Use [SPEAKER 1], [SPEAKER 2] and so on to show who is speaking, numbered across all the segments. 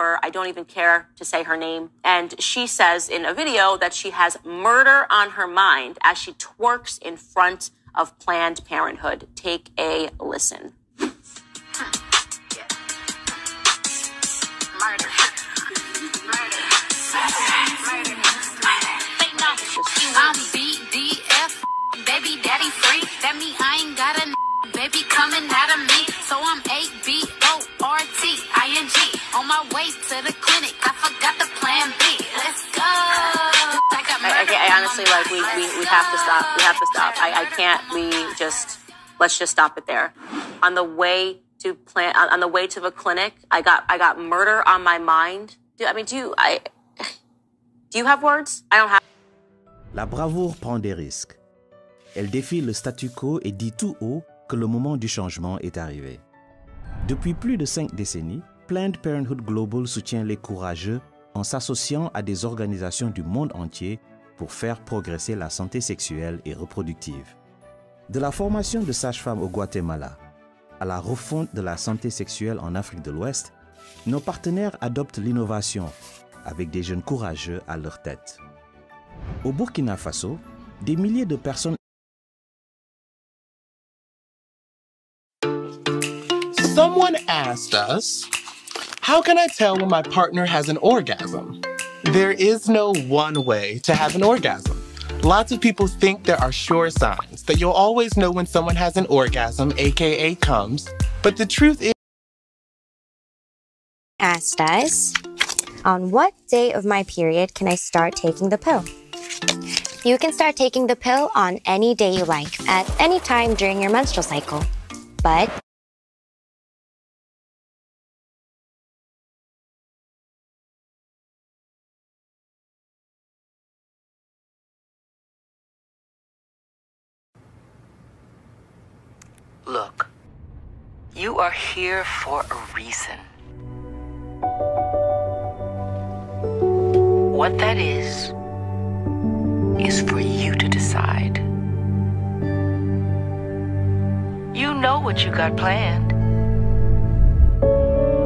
[SPEAKER 1] I don't even care to say her name. And she says in a video that she has murder on her mind as she twerks in front of Planned Parenthood. Take a listen.
[SPEAKER 2] I'm BDF, baby daddy free. That mean I ain't got a baby coming out of me. So I'm A B O R T I N G. On my way to the clinic, I forgot the plan B. Let's go. I, got
[SPEAKER 1] I, I, I honestly like we, we we have to stop. We have to stop. I, I can't. We just let's just stop it there. On the way to plan on the way to the clinic, I got I got murder on my mind. Do, I mean, do you I do you have words? I don't have.
[SPEAKER 3] La bravoure prend des risques. Elle défie le statu quo et dit tout haut que le moment du changement est arrivé. Depuis plus de cinq décennies, Planned Parenthood Global soutient les courageux en s'associant à des organisations du monde entier pour faire progresser la santé sexuelle et reproductive. De la formation de sages-femmes au Guatemala à la refonte de la santé sexuelle en Afrique de l'Ouest, nos partenaires adoptent l'innovation avec des jeunes courageux à leur tête. Au Burkina Faso, des milliers de personnes
[SPEAKER 4] Someone asked us, How can I tell when my partner has an orgasm? There is no one way to have an orgasm. Lots of people think there are sure signs, that you'll always know when someone has an orgasm, aka comes, but the truth is.
[SPEAKER 5] Asked us, On what day of my period can I start taking the pill? You can start taking the pill on any day you like, at any time during your menstrual cycle. But
[SPEAKER 6] Look, you are here for a reason. What that is, is for you to decide. You know what you got planned.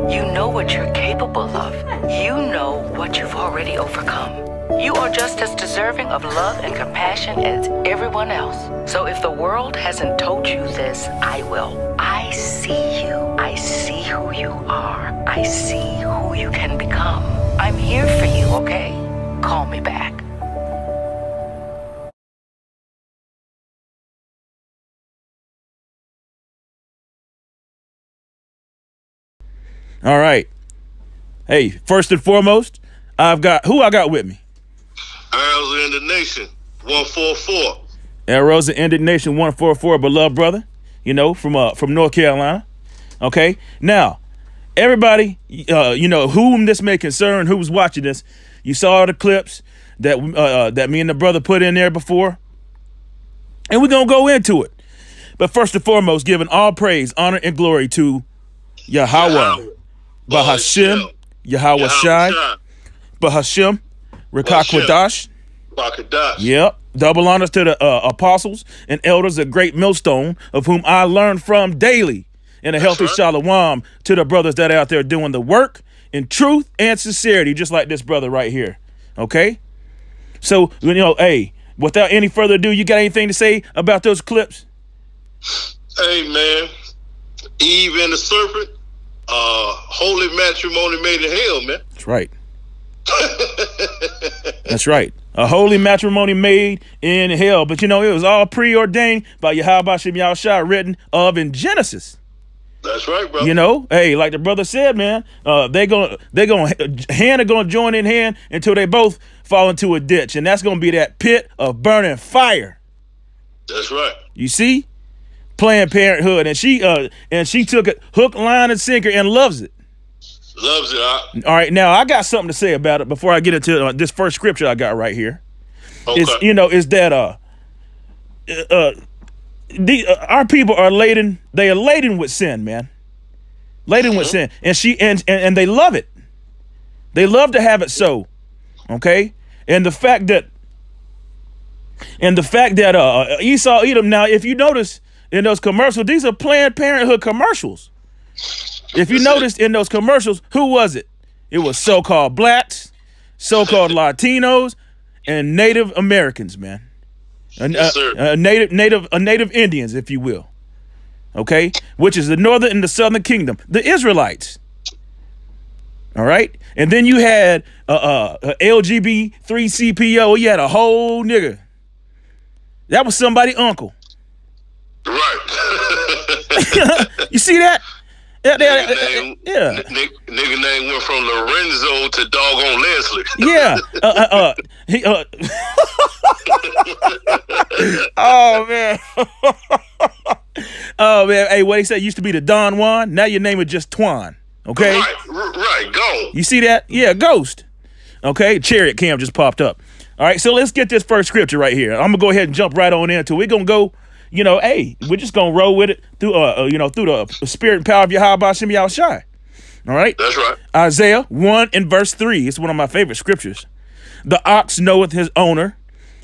[SPEAKER 6] You know what you're capable of. You know what you've already overcome. You are just as deserving of love and compassion as everyone else. So if the world hasn't told you this, I will. I see you. I see who you are. I see who you can become. I'm here for you, okay? Call me back.
[SPEAKER 7] All right. Hey, first and foremost, I've got who I got with me.
[SPEAKER 8] Arrows in the Nation, 144.
[SPEAKER 7] Arrows of Indignation 144, beloved brother, you know, from uh from North Carolina. Okay. Now, everybody, uh, you know, whom this may concern, who's watching this, you saw the clips that uh, uh, that me and the brother put in there before. And we're gonna go into it. But first and foremost, giving all praise, honor, and glory to Yahweh, Bahashim, Yahweh Shai, Bahashim, Rakakwadash. Yep. Double honors to the uh, apostles and elders of great millstone, of whom I learn from daily. And a healthy
[SPEAKER 8] right.
[SPEAKER 7] shalom to the brothers that are out there doing the work in truth and sincerity, just like this brother right here. Okay? So, you know, hey, without any further ado, you got anything to say about those clips?
[SPEAKER 8] Hey, man. Eve and the serpent, uh, holy matrimony made in hell, man.
[SPEAKER 7] That's right. That's right. A holy matrimony made in hell. But you know, it was all preordained by Yahweh Shem Yahushua, written of in Genesis.
[SPEAKER 8] That's right, bro.
[SPEAKER 7] You know, hey, like the brother said, man, uh, they gonna they gonna hand are gonna join in hand until they both fall into a ditch, and that's gonna be that pit of burning fire.
[SPEAKER 8] That's right.
[SPEAKER 7] You see, Planned Parenthood, and she uh and she took it hook, line, and sinker, and loves it.
[SPEAKER 8] Loves it. Huh?
[SPEAKER 7] All right, now I got something to say about it before I get into uh, this first scripture I got right here.
[SPEAKER 8] Okay.
[SPEAKER 7] It's you know is that uh uh the uh, our people are laden they are laden with sin, man. Laden with sin, and she and, and and they love it. They love to have it so, okay. And the fact that and the fact that uh Esau Edom now, if you notice in those commercials, these are Planned Parenthood commercials. If you noticed in those commercials, who was it? It was so-called blacks, so-called Latinos, and Native Americans, man. A,
[SPEAKER 8] Yes,
[SPEAKER 7] a-
[SPEAKER 8] sir.
[SPEAKER 7] a native, native, a native Indians, if you will. Okay, which is the northern and the southern kingdom, the Israelites. All right, and then you had uh, uh, uh, LGB three CPO. You had a whole nigga. That was somebody uncle.
[SPEAKER 8] Right.
[SPEAKER 7] You see that? Yeah, yeah,
[SPEAKER 8] nigga, name,
[SPEAKER 7] yeah.
[SPEAKER 8] nigga, nigga name went from Lorenzo to doggone Leslie.
[SPEAKER 7] Yeah. Uh, uh, uh, he, uh, oh man. oh man. Hey, what he said used to be the Don Juan. Now your name is just Twan. Okay.
[SPEAKER 8] Right, right, go.
[SPEAKER 7] You see that? Yeah, Ghost. Okay. Chariot cam just popped up. All right. So let's get this first scripture right here. I'm gonna go ahead and jump right on into. it. We're gonna go. You know, hey, we're just gonna roll with it through, uh, uh you know, through the spirit and power of your Yahweh Shem Yahweh Shai. All right.
[SPEAKER 8] That's right.
[SPEAKER 7] Isaiah 1 and verse 3. It's one of my favorite scriptures. The ox knoweth his owner,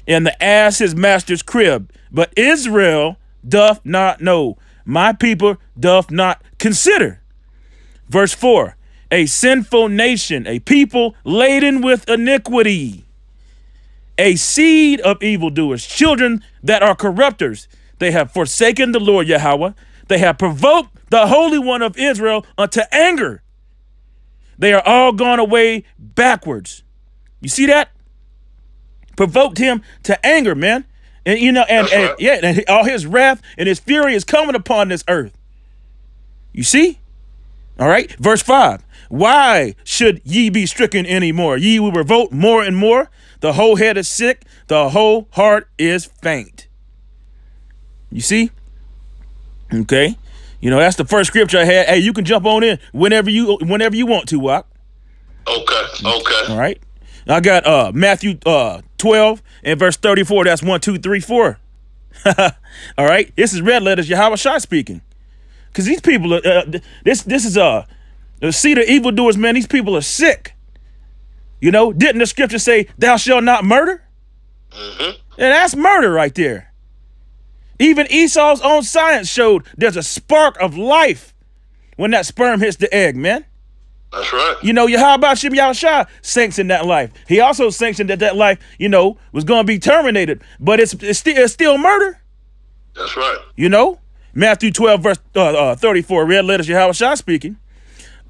[SPEAKER 7] and the ass his master's crib. But Israel doth not know. My people doth not consider. Verse 4 A sinful nation, a people laden with iniquity, a seed of evildoers, children that are corrupters. They have forsaken the Lord Yahweh. They have provoked the Holy One of Israel unto anger. They are all gone away backwards. You see that? Provoked him to anger, man. And you know, and,
[SPEAKER 8] right.
[SPEAKER 7] yeah, and all his wrath and his fury is coming upon this earth. You see? All right, verse 5. Why should ye be stricken anymore? Ye will revolt more and more. The whole head is sick, the whole heart is faint. You see? Okay. You know, that's the first scripture I had. Hey, you can jump on in whenever you whenever you want to, Wop.
[SPEAKER 8] Okay, okay.
[SPEAKER 7] All right. I got uh Matthew uh 12 and verse 34. That's one, two, three, four. All right. This is red letters, Yahweh Shai speaking. Cause these people are uh, this this is uh the seed of evildoers, man. These people are sick. You know, didn't the scripture say, Thou shalt not murder?
[SPEAKER 8] Mm-hmm.
[SPEAKER 7] And that's murder right there. Even Esau's own science showed there's a spark of life when that sperm hits the egg, man.
[SPEAKER 8] That's right.
[SPEAKER 7] You know, how about Shim Yahushua sanctioned that life? He also sanctioned that that life, you know, was going to be terminated, but it's it's still it's still murder.
[SPEAKER 8] That's right.
[SPEAKER 7] You know, Matthew twelve verse uh, uh, thirty four, red letters Yahushua speaking.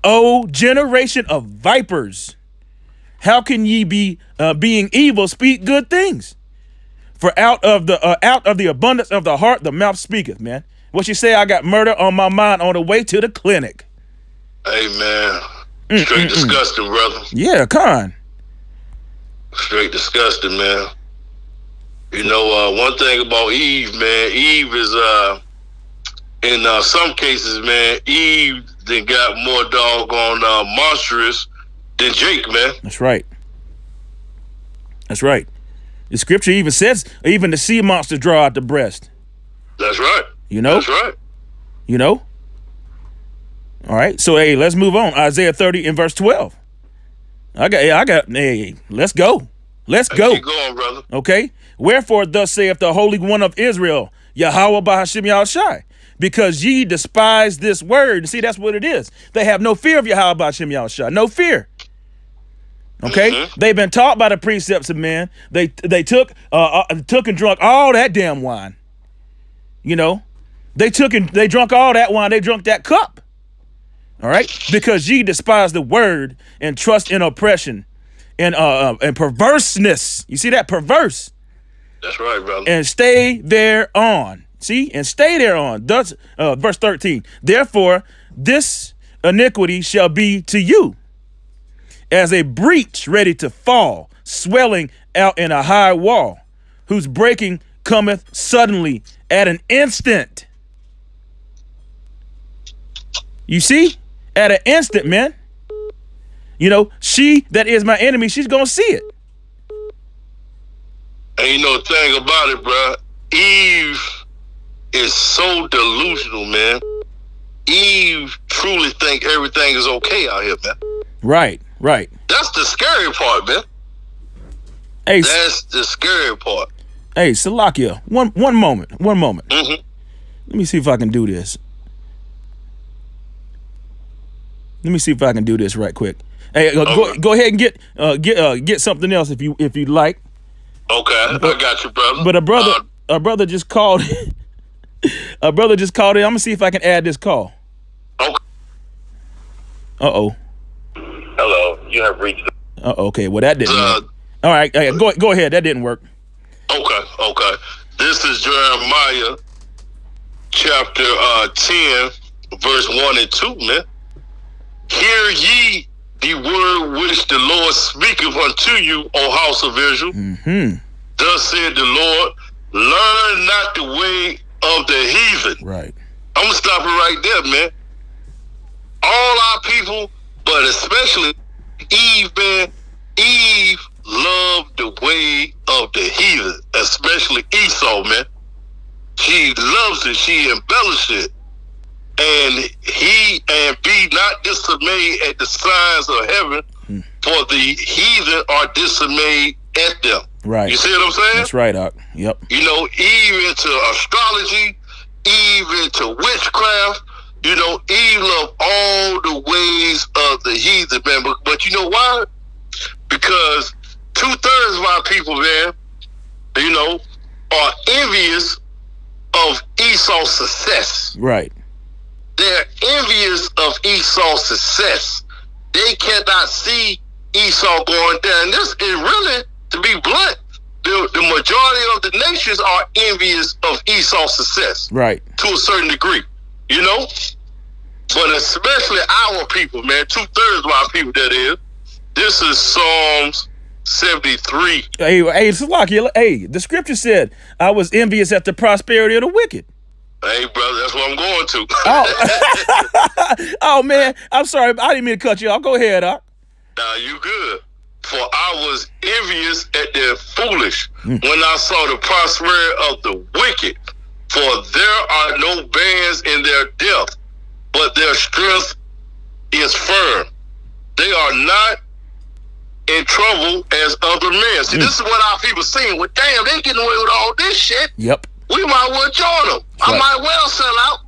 [SPEAKER 7] O generation of vipers, how can ye be uh, being evil speak good things? For out of the uh, out of the abundance of the heart, the mouth speaketh. Man, what you say? I got murder on my mind on the way to the clinic.
[SPEAKER 8] Hey man. Straight disgusting, brother.
[SPEAKER 7] Yeah, con.
[SPEAKER 8] Straight disgusting, man. You know, uh, one thing about Eve, man, Eve is uh in uh, some cases, man, Eve then got more doggone uh, monstrous than Jake, man.
[SPEAKER 7] That's right. That's right. The scripture even says even the sea monsters draw out the breast.
[SPEAKER 8] That's right.
[SPEAKER 7] You know?
[SPEAKER 8] That's right.
[SPEAKER 7] You know? All right. So hey, let's move on. Isaiah 30 and verse 12. I got I got hey, let's go. Let's go.
[SPEAKER 8] Keep going, brother.
[SPEAKER 7] Okay. Wherefore thus saith the Holy One of Israel, Yahweh Bahashim Yahushai, because ye despise this word. See, that's what it is. They have no fear of Yahweh Bahashim Yahushai. No fear. Okay, they've been taught by the precepts of men. They they took uh, uh took and drunk all that damn wine. You know, they took and they drunk all that wine. They drunk that cup. All right, because ye despise the word and trust in oppression and uh, uh and perverseness. You see that perverse
[SPEAKER 8] That's right, brother.
[SPEAKER 7] and stay there on. See, and stay there on. Thus, uh, verse 13. Therefore, this iniquity shall be to you as a breach ready to fall, swelling out in a high wall, whose breaking cometh suddenly at an instant. You see? At an instant, man. You know, she that is my enemy, she's gonna see it.
[SPEAKER 8] Ain't no thing about it, bro, Eve is so delusional, man. Eve truly think everything is okay out here, man.
[SPEAKER 7] Right, right.
[SPEAKER 8] That's the scary part, man.
[SPEAKER 7] Hey,
[SPEAKER 8] That's the scary part.
[SPEAKER 7] hey, Salakia, one one moment, one moment.
[SPEAKER 8] hmm
[SPEAKER 7] Let me see if I can do this. Let me see if I can do this right quick. Hey, uh, go
[SPEAKER 8] Okay.
[SPEAKER 7] go ahead and get uh, get uh, get something else if you if you like.
[SPEAKER 8] Okay, I got you, brother.
[SPEAKER 7] But a brother a brother just called. a brother just called in. I'm gonna see if I can add this call.
[SPEAKER 8] okay.
[SPEAKER 7] Uh oh.
[SPEAKER 8] Hello, you have reached.
[SPEAKER 7] Uh oh. Okay. Well, that didn't.
[SPEAKER 8] Uh,
[SPEAKER 7] work. All right. uh, go go ahead. That didn't work.
[SPEAKER 8] Okay, okay. This is Jeremiah chapter uh, 10, verse 1 and 2, man. Hear ye the word which the Lord speaketh unto you, O house of Israel.
[SPEAKER 7] Hmm.
[SPEAKER 8] Thus said the Lord, learn not the way of the heathen.
[SPEAKER 7] Right.
[SPEAKER 8] I'm gonna stop it right there, man. All our people, but especially Eve, man. Eve loved the way of the heathen, especially Esau, man. She loves it. She embellishes it. And he and be not dismayed at the signs of heaven, hmm. for the heathen are dismayed at them.
[SPEAKER 7] Right.
[SPEAKER 8] You see what I'm saying?
[SPEAKER 7] That's right, Doc. Yep.
[SPEAKER 8] you know, Eve into astrology, Eve into witchcraft, you know, Eve loved all the ways of the heathen, man. But, but you know why? Because two thirds of our people, man, you know, are envious of Esau's success.
[SPEAKER 7] Right.
[SPEAKER 8] They're envious of Esau's success. They cannot see Esau going down. And this is really, to be blunt, the, the majority of the nations are envious of Esau's success
[SPEAKER 7] Right.
[SPEAKER 8] to a certain degree, you know? But especially our people, man, two thirds of our people, that is. This is Psalms 73.
[SPEAKER 7] Hey, hey, Salaki, hey, the scripture said, I was envious at the prosperity of the wicked.
[SPEAKER 8] Hey, brother, that's what I'm going to.
[SPEAKER 7] Oh, oh man, I'm sorry. I didn't mean to cut you off. Go ahead, Doc.
[SPEAKER 8] Now you good. For I was envious at their foolish hmm. when I saw the prosperity of the wicked. For there are no bands in their depth, but their strength is firm. They are not in trouble as other men. See, hmm. this is what our people saying. Well, damn, they getting away with all this shit.
[SPEAKER 7] Yep.
[SPEAKER 8] We might well join them. I might well sell out.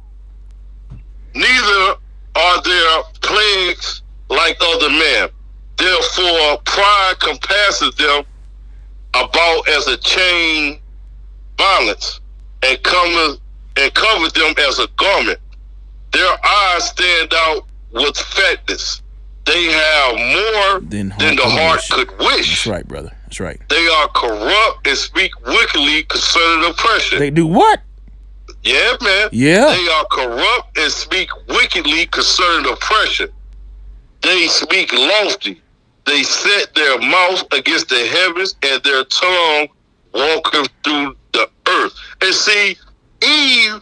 [SPEAKER 8] Neither are there plagues like other men. Therefore, pride compasses them about as a chain violence and cover and cover them as a garment. Their eyes stand out with fatness. They have more
[SPEAKER 7] Than
[SPEAKER 8] than the heart
[SPEAKER 7] wish.
[SPEAKER 8] could wish.
[SPEAKER 7] That's right, brother. That's right.
[SPEAKER 8] They are corrupt and speak wickedly concerning oppression.
[SPEAKER 7] They do what?
[SPEAKER 8] yeah, man.
[SPEAKER 7] Yeah.
[SPEAKER 8] They are corrupt and speak wickedly concerning oppression. They speak lofty. They set their mouth against the heavens and their tongue walking through earth. And see, Eve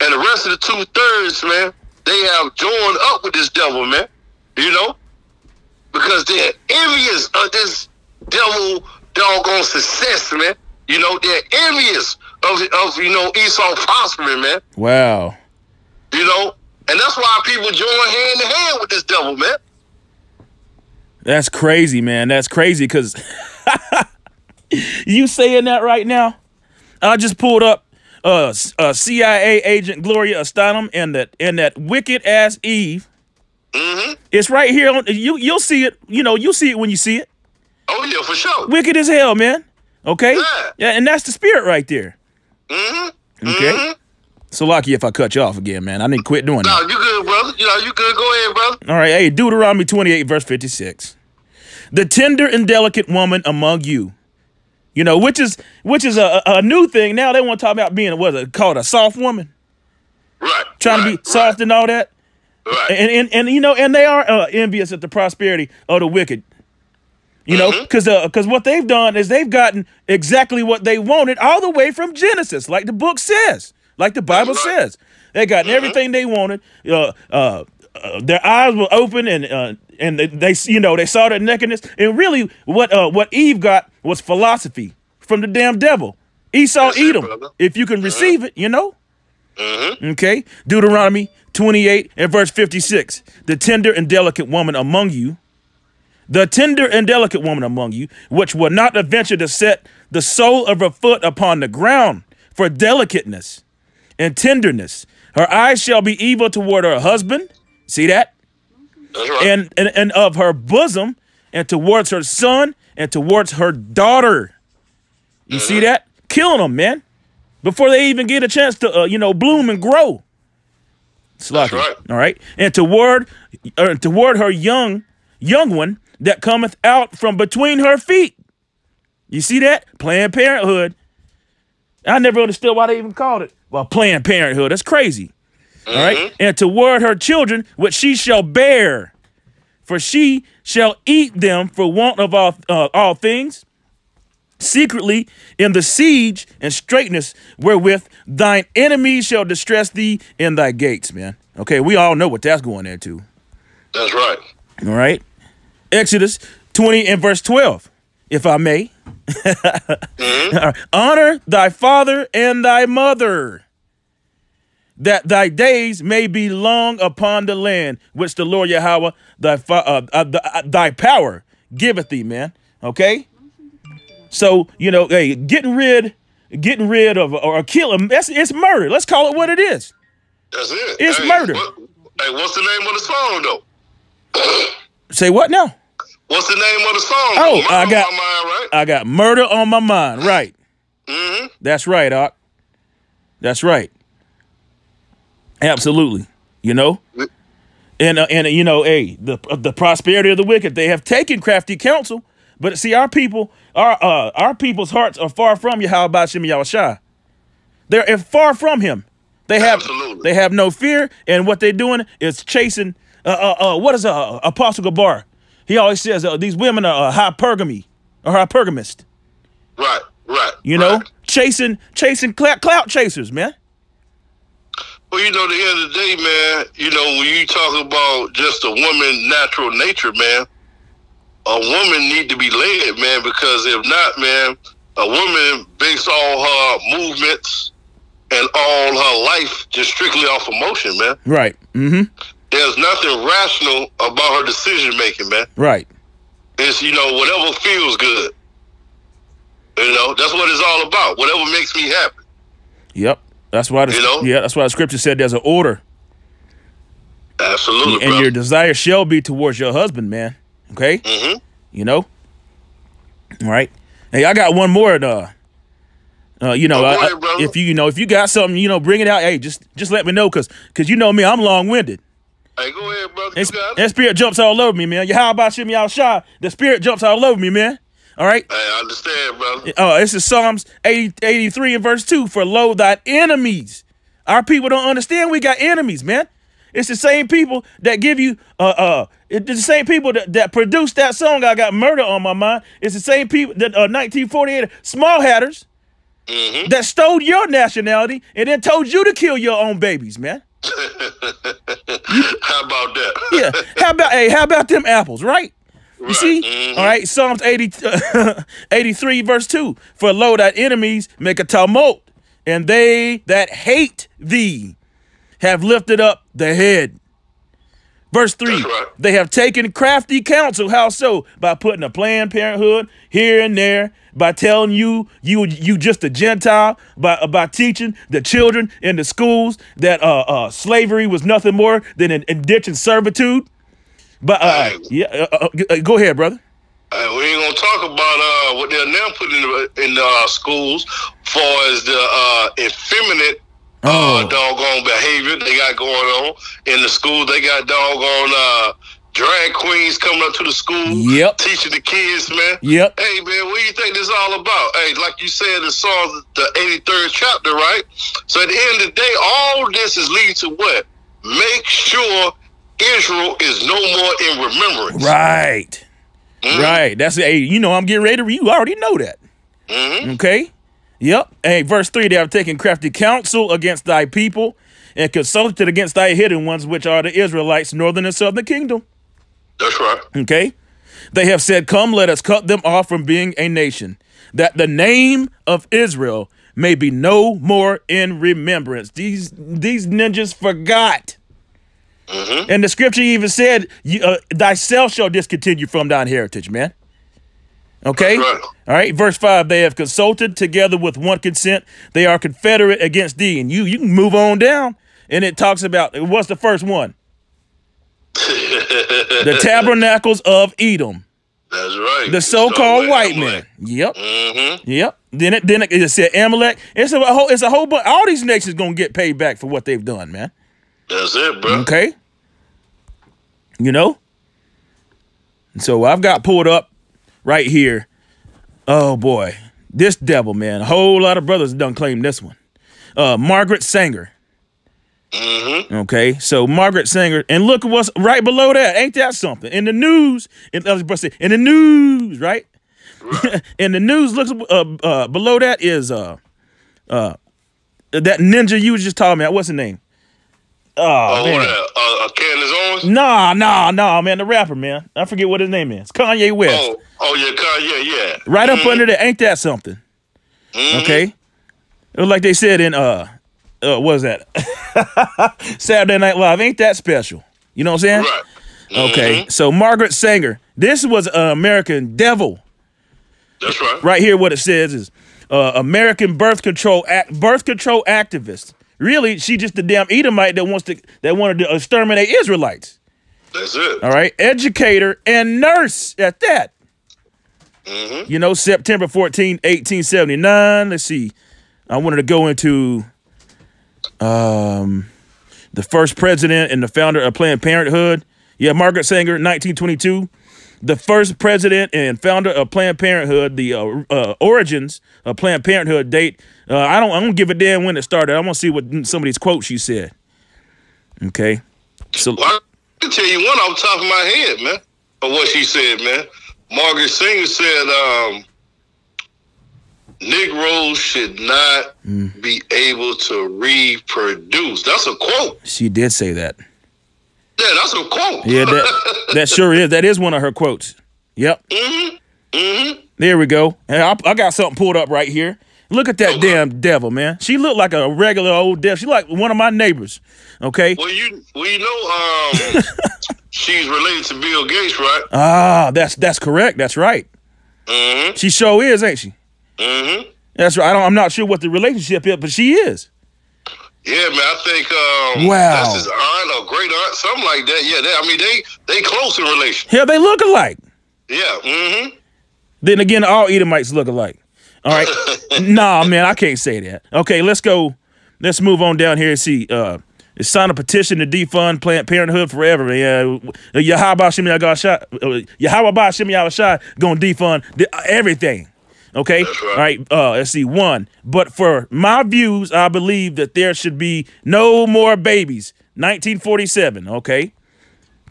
[SPEAKER 8] and the rest of the two thirds, man, they have joined up with this devil, man. You know? Because they're envious of this devil doggone success, man. You know, they're envious of, of you know, Esau prospering, man.
[SPEAKER 7] Wow.
[SPEAKER 8] You know? And that's why people join hand in hand with this devil, man.
[SPEAKER 7] That's crazy, man. That's crazy because you saying that right now. I just pulled up uh, uh CIA agent Gloria Steinem and that and that wicked ass Eve.
[SPEAKER 8] hmm
[SPEAKER 7] It's right here on you. You'll see it. You know, you'll see it when you see it.
[SPEAKER 8] Oh, yeah, for sure.
[SPEAKER 7] Wicked as hell, man. Okay.
[SPEAKER 8] Yeah.
[SPEAKER 7] Yeah, and that's the spirit right there.
[SPEAKER 8] hmm
[SPEAKER 7] Okay. So lucky if I cut you off again, man. I didn't quit doing
[SPEAKER 8] No,
[SPEAKER 7] that.
[SPEAKER 8] you good, brother. You know, you good. Go ahead, brother.
[SPEAKER 7] All right. Hey, Deuteronomy 28, verse 56. The tender and delicate woman among you. You know, which is which is a, a new thing. Now they want to talk about being what is it called a soft woman,
[SPEAKER 8] Right.
[SPEAKER 7] trying
[SPEAKER 8] right,
[SPEAKER 7] to be soft and all that.
[SPEAKER 8] Right.
[SPEAKER 7] And and and you know, and they are uh, envious at the prosperity of the wicked. You know, because because what they've done is they've gotten exactly what they wanted all the way from Genesis, like the book says, like the Bible
[SPEAKER 8] right.
[SPEAKER 7] says. They got everything they wanted. Uh, uh, uh, their eyes were open, and uh, and they, they you know they saw their nakedness. And really, what uh, what Eve got was philosophy from the damn devil. Esau
[SPEAKER 8] Edom
[SPEAKER 7] if you can receive it. You know.
[SPEAKER 8] hmm
[SPEAKER 7] Okay. Deuteronomy 28 and verse 56. The tender and delicate woman among you, the tender and delicate woman among you, which will not venture to set the sole of her foot upon the ground for delicateness and tenderness. Her eyes shall be evil toward her husband. See that?
[SPEAKER 8] That's right.
[SPEAKER 7] and, and and of her bosom, and towards her son, and towards her daughter. You see
[SPEAKER 8] Mm-hmm.
[SPEAKER 7] that? Killing them, man, before they even get a chance to, uh, you know, bloom and grow. Sloppy.
[SPEAKER 8] right.
[SPEAKER 7] All right, and toward, uh, toward her young, young one that cometh out from between her feet. You see that? Planned Parenthood. I never understood why they even called it. Well, Planned Parenthood. That's crazy. All right. And toward her children, which she shall bear, for she shall eat them for want of all, uh, all things, secretly in the siege and straightness wherewith thine enemies shall distress thee in thy gates, man. Okay, we all know what that's going into.
[SPEAKER 8] That's right.
[SPEAKER 7] All right. Exodus 20 and verse 12, if I may. Honor thy father and thy mother, that thy days may be long upon the land which the Lord Yahweh, thy, uh, uh, th- uh, thy power, giveth thee, man. Okay? So, you know, hey, getting rid, getting rid of or killing, that's it's murder. Let's call it what it is.
[SPEAKER 8] That's it.
[SPEAKER 7] It's
[SPEAKER 8] hey,
[SPEAKER 7] murder.
[SPEAKER 8] What, hey, what's the name of the song though?
[SPEAKER 7] Say what now?
[SPEAKER 8] What's the name of the song?
[SPEAKER 7] Oh,
[SPEAKER 8] Murder
[SPEAKER 7] I
[SPEAKER 8] on
[SPEAKER 7] got-
[SPEAKER 8] my mind, right?
[SPEAKER 7] I got murder on my mind. Right.
[SPEAKER 8] Mm-hmm.
[SPEAKER 7] That's right, Doc. That's right. Absolutely. You know, and uh, and uh, you know, hey, the uh, the prosperity of the wicked. They have taken crafty counsel, but see, our people, our uh, our people's hearts are far from Yahweh Shem Yahushua. They're far from Him. They have
[SPEAKER 8] Absolutely.
[SPEAKER 7] they have no fear, and what they're doing is chasing. Uh, uh, uh what is uh, Apostle Gabar? He always says uh, these women are uh, hypergamy or hypergamist.
[SPEAKER 8] Right, right.
[SPEAKER 7] You know, chasing chasing clout, clout chasers, man.
[SPEAKER 8] Well, you know, the end of the day, man, you know, when you talk about just a woman natural nature, man, a woman need to be led, man, because if not, man, a woman based all her movements and all her life just strictly off emotion, man.
[SPEAKER 7] Right. Mm-hmm.
[SPEAKER 8] There's nothing rational about her decision making, man.
[SPEAKER 7] Right.
[SPEAKER 8] It's you know whatever feels good. You know that's what it's all about. Whatever makes me happy.
[SPEAKER 7] Yep. That's why the
[SPEAKER 8] You know?
[SPEAKER 7] yeah. That's why the scripture said there's an order,
[SPEAKER 8] Absolutely,
[SPEAKER 7] and
[SPEAKER 8] brother.
[SPEAKER 7] your desire shall be towards your husband, man. Okay.
[SPEAKER 8] hmm
[SPEAKER 7] You know. All right. Hey, I got one more. Uh, uh you know, I- if you you know if you got something, you know, bring it out. Hey, just just let me know, cause cause you know me, I'm long winded.
[SPEAKER 8] Hey, go ahead, brother.
[SPEAKER 7] And,
[SPEAKER 8] You
[SPEAKER 7] and spirit jumps all over me, man. How about Shimmy Al shy. The spirit jumps all over me, man. All right.
[SPEAKER 8] I understand, brother.
[SPEAKER 7] Uh, this is Psalms 80, 83 and verse 2. For lo, thy enemies. Our people don't understand we got enemies, man. It's the same people that give you, uh, uh, it's the same people that, that produced that song, I Got Murder on My Mind. It's the same people that, uh, 1948, small hatters
[SPEAKER 8] Mm-hmm.
[SPEAKER 7] that stole your nationality and then told you to kill your own babies, man.
[SPEAKER 8] How about that?
[SPEAKER 7] Yeah. How about, hey, how about them apples, right? You see?
[SPEAKER 8] Mhm.
[SPEAKER 7] All right. Psalms 80, 83, verse 2. For lo, thy enemies make a tumult, and they that hate thee have lifted up the head. Verse 3.
[SPEAKER 8] Right.
[SPEAKER 7] They have taken crafty counsel. How so? By putting a Planned Parenthood here and there, by telling you you you just a Gentile, by by teaching the children in the schools that uh, uh, slavery was nothing more than an indentured servitude. But uh, yeah, uh, uh, uh, go ahead, brother.
[SPEAKER 8] We ain't gonna talk about uh, what they're now putting in the, in the uh, schools, far as the uh, effeminate
[SPEAKER 7] Oh.
[SPEAKER 8] doggone behavior they got going on in the school. They got doggone uh, drag queens coming up to the school,
[SPEAKER 7] Yep.
[SPEAKER 8] teaching the kids, man.
[SPEAKER 7] Yep.
[SPEAKER 8] Hey man, what do you think this is all about? Hey, like you said in Psalms, the 83rd chapter, right? So at the end of the day, all this is leading to what? Make sure Israel is no more in remembrance.
[SPEAKER 7] Right.
[SPEAKER 8] Mhm.
[SPEAKER 7] Right. That's hey, you know I'm getting ready to you already know that.
[SPEAKER 8] Mhm.
[SPEAKER 7] Okay? Yep. Hey, verse 3 they have taken crafty counsel against thy people and consulted against thy hidden ones, which are the Israelites, northern and southern kingdom.
[SPEAKER 8] That's right.
[SPEAKER 7] Okay? They have said, Come, let us cut them off from being a nation, that the name of Israel may be no more in remembrance. These these ninjas forgot.
[SPEAKER 8] Mhm.
[SPEAKER 7] And the scripture even said, you, uh, Thyself shall discontinue from thine heritage, man. Okay?
[SPEAKER 8] Right.
[SPEAKER 7] All right, verse 5 they have consulted together with one consent. They are confederate against thee. And you you can move on down. And it talks about what's the first one? the tabernacles of Edom,
[SPEAKER 8] That's right.
[SPEAKER 7] the so-called white man. Yep.
[SPEAKER 8] Mm-hmm.
[SPEAKER 7] Yep. Then it then it, it said Amalek. It's a whole it's a whole bunch. All these nations gonna get paid back for what they've done, man.
[SPEAKER 8] That's it, bro.
[SPEAKER 7] Okay. You know? So I've got pulled up right here. Oh boy. This devil, man. A whole lot of brothers done claim this one. Uh Margaret Sanger.
[SPEAKER 8] Mm-hmm.
[SPEAKER 7] Okay, so Margaret Sanger, and look what's right below that. Ain't that something? In the news, in, I was about to say, in the news, right? in the news, looks uh, uh, below that is uh uh that ninja you was just talking about. What's the name? Oh,
[SPEAKER 8] Oh,
[SPEAKER 7] man.
[SPEAKER 8] Uh, uh, Candace Owens?
[SPEAKER 7] Nah, nah, nah, man. The rapper, man. I forget what his name is. Kanye West.
[SPEAKER 8] Oh, oh yeah, Kanye, yeah, yeah.
[SPEAKER 7] Right up under there. Ain't that something?
[SPEAKER 8] Mhm.
[SPEAKER 7] Okay. It was like they said in uh uh what was that? Saturday Night Live. Ain't that special? You know what I'm saying?
[SPEAKER 8] Right.
[SPEAKER 7] Okay. So Margaret Sanger. This was an American devil.
[SPEAKER 8] That's right.
[SPEAKER 7] Right here, what it says is uh, American birth control act, birth control activist. Really, she just the damn Edomite that wants to that wanted to exterminate Israelites.
[SPEAKER 8] That's it.
[SPEAKER 7] All right, educator and nurse at that.
[SPEAKER 8] Mm-hmm.
[SPEAKER 7] You know, September 14, 1879. Let's see. I wanted to go into um, the first president and the founder of Planned Parenthood. Yeah, Margaret Sanger, 1922. The first president and founder of Planned Parenthood. The uh, uh, origins of Planned Parenthood date. Uh, I don't. I don't give a damn when it started. I want to see what some of these quotes she said. Okay. So
[SPEAKER 8] Well, I can tell you one off the top of my head, man, of what she said, man. Margaret Sanger said, um, Negroes should not
[SPEAKER 7] Mm.
[SPEAKER 8] be able to reproduce. That's a quote.
[SPEAKER 7] she did say that.
[SPEAKER 8] Yeah, that's a quote.
[SPEAKER 7] Yeah, that that sure is. That is one of her quotes. Yep.
[SPEAKER 8] mm-hmm. Mm-hmm.
[SPEAKER 7] There we go. And I, I got something pulled up right here. Look at that damn devil, man. She looked like a regular old devil. She like one of my neighbors. Okay.
[SPEAKER 8] Well, you well, you know, um, she's related to Bill Gates, right?
[SPEAKER 7] Ah, that's that's correct. That's right.
[SPEAKER 8] Mm-hmm.
[SPEAKER 7] She sure is, ain't she?
[SPEAKER 8] Mm-hmm.
[SPEAKER 7] That's right. I don't, I'm not sure what the relationship is, but she is.
[SPEAKER 8] Yeah, man. I think um,
[SPEAKER 7] Wow.
[SPEAKER 8] that's his aunt or great aunt, something like that. Yeah, they, I mean they they close in relation.
[SPEAKER 7] Hell, they look alike.
[SPEAKER 8] Yeah. Mm-hmm.
[SPEAKER 7] Then again, all Edomites look alike. All right. nah, man, I can't say that. Okay, let's go. Let's move on down here and see. Uh, it's sign a petition to defund Planned Parenthood forever. Yeah, Yahweh Shem Yahweh Yahweh Shem Yahweh gonna defund everything. Okay.
[SPEAKER 8] Right.
[SPEAKER 7] All right. Uh, let's see. One, but for my views, I believe that there should be no more babies. 1947. Okay.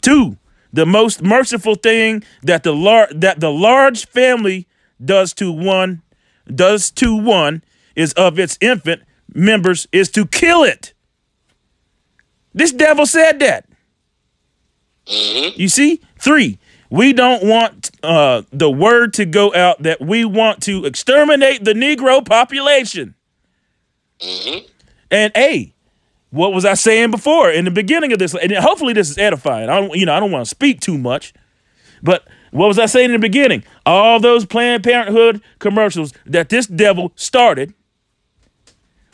[SPEAKER 7] Two, the most merciful thing that the lar- that the large family does to one does to one is of its infant members is to kill it. This devil said that. You see? Three, we don't want uh, the word to go out that we want to exterminate the Negro population. And A, what was I saying before in the beginning of this? And hopefully this is edifying. I don't, you know, I don't want to speak too much, but what was I saying in the beginning? All those Planned Parenthood commercials that this devil started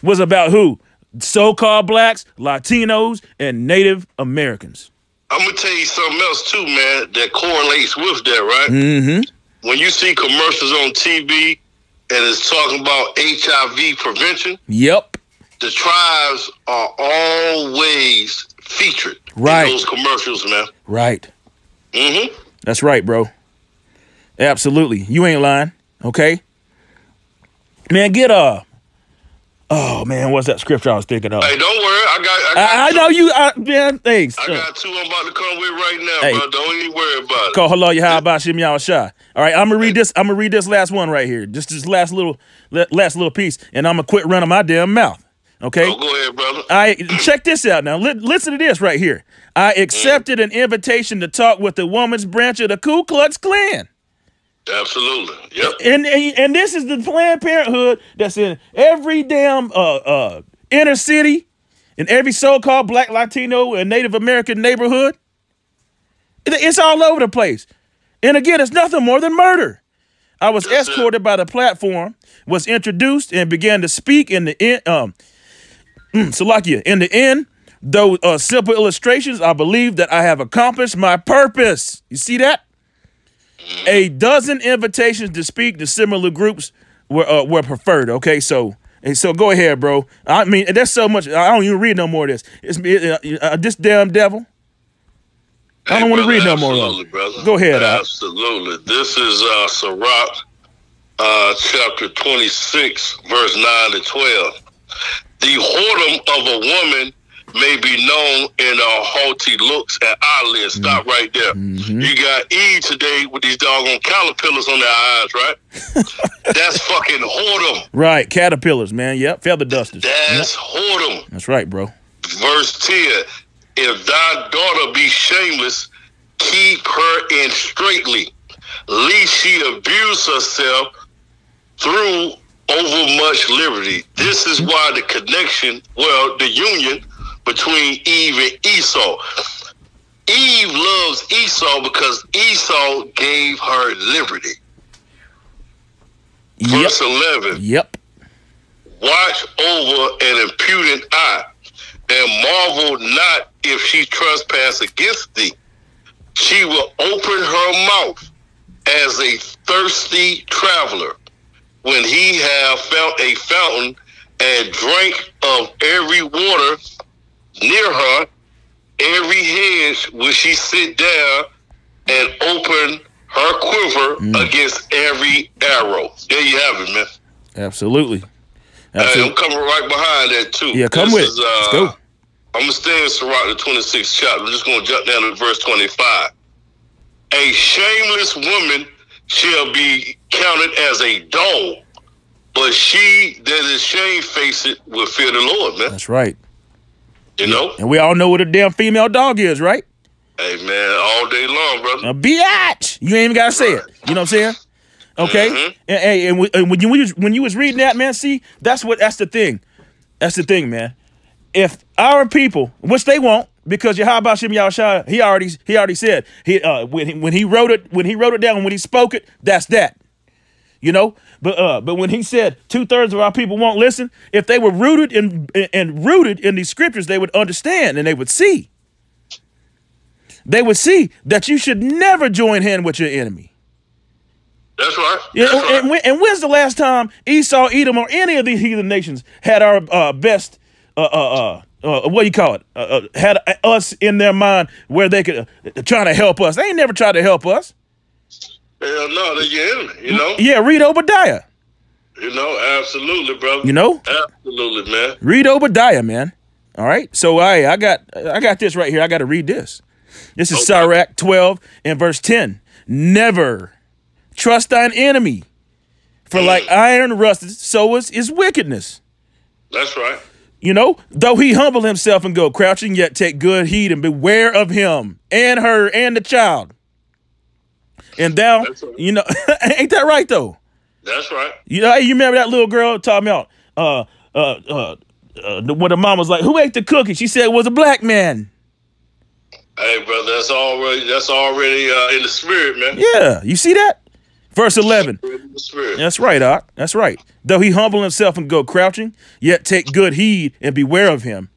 [SPEAKER 7] was about who? So-called blacks, Latinos, and Native Americans.
[SPEAKER 8] I'm gonna tell you something else too, man. That correlates with that, right?
[SPEAKER 7] Mm-hmm.
[SPEAKER 8] When you see commercials on TV and it's talking about HIV prevention,
[SPEAKER 7] Yep.
[SPEAKER 8] the tribes are always featured
[SPEAKER 7] Right.
[SPEAKER 8] in those commercials, man.
[SPEAKER 7] Right.
[SPEAKER 8] Mm-hmm.
[SPEAKER 7] That's right, bro. Absolutely. You ain't lying. Okay. Man, get uh Oh man, what's that scripture I was thinking of?
[SPEAKER 8] Hey, don't worry. I got. I, got
[SPEAKER 7] I, I know you I, man, thanks.
[SPEAKER 8] I got two I'm about to come with right now,
[SPEAKER 7] Hey.
[SPEAKER 8] bro. Don't even worry about it.
[SPEAKER 7] Call hello Yahweh Shem Shai. All right, I'm gonna read this. I'm gonna read this last one right here. Just this last little last little piece, and I'm gonna quit running my damn mouth. Okay.
[SPEAKER 8] Oh, go ahead, brother.
[SPEAKER 7] I check this out now. Li- listen to this right here. I mm. accepted an invitation to talk with the woman's branch of the Ku Klux Klan.
[SPEAKER 8] Absolutely. Yep.
[SPEAKER 7] And, and and this is the Planned Parenthood that's in every damn uh uh inner city, in every so-called Black, Latino, and Native American neighborhood. It's all over the place. And again, it's nothing more than murder. I was
[SPEAKER 8] That's it.
[SPEAKER 7] escorted by the platform, was introduced, and began to speak in the in, um mm, Salakia. In the end, Though uh, simple illustrations, I believe that I have accomplished my purpose. You see that? A dozen invitations to speak to similar groups were uh, were preferred. Okay, so and so go ahead, bro. I mean, that's so much. I don't even read no more of this. It's uh, uh, this damn devil. I don't want to read no more of
[SPEAKER 8] absolutely,
[SPEAKER 7] it.
[SPEAKER 8] brother.
[SPEAKER 7] Go ahead, Doc.
[SPEAKER 8] Absolutely. This is uh, Sirach, uh, chapter 26, verse 9 to 12. The whoredom of a woman may be known in her haughty looks and eyelids. Stop
[SPEAKER 7] Mm-hmm.
[SPEAKER 8] right there. You got Eve today with these doggone caterpillars on their eyes, right? That's fucking whoredom.
[SPEAKER 7] Right, caterpillars, man. Yep, feather dusters.
[SPEAKER 8] That's whoredom.
[SPEAKER 7] That's right, bro.
[SPEAKER 8] verse 10 if thy daughter be shameless keep her in straitly lest she abuse herself through overmuch liberty this is why the connection well the union between eve and esau eve loves esau because esau gave her liberty
[SPEAKER 7] Yep.
[SPEAKER 8] verse 11
[SPEAKER 7] Yep.
[SPEAKER 8] watch over an impudent eye, and marvel not if she trespass against thee. She will open her mouth as a thirsty traveler when he have found a fountain and drank of every water near her. Every hedge will she sit down and open her quiver against every arrow. There you have it, man.
[SPEAKER 7] Absolutely.
[SPEAKER 8] Hey, I'm coming right behind that too.
[SPEAKER 7] Yeah, come
[SPEAKER 8] This
[SPEAKER 7] with it.
[SPEAKER 8] is, uh,
[SPEAKER 7] Let's go.
[SPEAKER 8] I'm gonna stay in Sirach, the 26th chapter. I'm just gonna jump down to verse 25. A shameless woman shall be counted as a dog, but she that is shamefaced will fear the Lord, man.
[SPEAKER 7] That's right.
[SPEAKER 8] You know?
[SPEAKER 7] And we all know what a damn female dog is, right?
[SPEAKER 8] Hey man, all day long, brother.
[SPEAKER 7] A biatch. You ain't even gotta say it. You know what I'm saying? Okay.
[SPEAKER 8] Mhm.
[SPEAKER 7] And, hey, and, we- and when you was- when you was reading that, man, see, that's what that's the thing. That's the thing, man. If our people, which they won't, because Yahweh Shem Yahushua, he already he already said he uh when he, when he wrote it when he wrote it down when he spoke it, that's that. You know, but uh, but when he said two thirds of our people won't listen, if they were rooted in and rooted in these scriptures, they would understand and they would see. They would see that you should never join hand with your enemy.
[SPEAKER 8] That's right. That's
[SPEAKER 7] and,
[SPEAKER 8] right.
[SPEAKER 7] and when- and when's the last time Esau, Edom, or any of these heathen nations had our uh, best, uh, uh, uh, uh, what do you call it, uh, uh, had us in their mind where they could uh, trying to help us? They ain't never tried to help us.
[SPEAKER 8] Hell no, they're your enemy, you know?
[SPEAKER 7] Yeah, read Obadiah.
[SPEAKER 8] You know, absolutely, brother.
[SPEAKER 7] You know,
[SPEAKER 8] Absolutely, man.
[SPEAKER 7] read Obadiah, man. All right. So I I got I got this right here. I got to read this. This is
[SPEAKER 8] Okay.
[SPEAKER 7] Sirach 12 and verse 10. Never trust thine enemy, for like mm. iron rusted, so is his wickedness.
[SPEAKER 8] That's right.
[SPEAKER 7] You know, though he humble himself and go crouching, yet take good heed and beware of him and her and the child. And thou,
[SPEAKER 8] right.
[SPEAKER 7] you know, ain't that right though?
[SPEAKER 8] That's right.
[SPEAKER 7] You know, hey, you remember that little girl talking about uh uh uh, uh when the mom was like, "Who ate the cookie?" She said it was a black man.
[SPEAKER 8] Hey, brother, that's already that's already uh, in the spirit, man.
[SPEAKER 7] Yeah, you see that? Verse eleven.
[SPEAKER 8] In the spirit.
[SPEAKER 7] That's right, Doc. That's right. Though he humble himself and go crouching, yet take good heed and beware of him.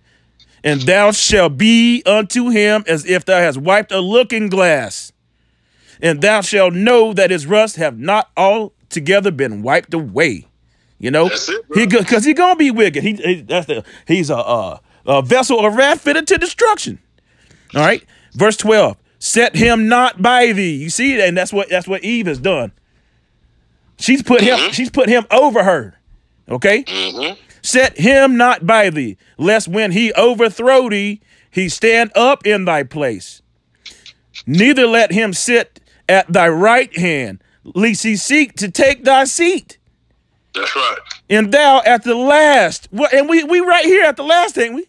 [SPEAKER 7] And thou shalt be unto him as if thou hast wiped a looking glass. And thou shalt know that his rust have not altogether been wiped away. You know,
[SPEAKER 8] it,
[SPEAKER 7] he because he gonna be wicked. He, he that's the he's a, a a vessel of wrath fitted to destruction. All right, verse twelve. Set him not by thee. You see, and that's what that's what Eve has done. She's put him. She's put him over her. Okay.
[SPEAKER 8] Mm-hmm.
[SPEAKER 7] Set him not by thee, lest when he overthrow thee, he stand up in thy place. Neither let him sit at thy right hand, lest he seek to take thy seat.
[SPEAKER 8] That's right.
[SPEAKER 7] And thou at the last, and we we right here at the last, ain't we?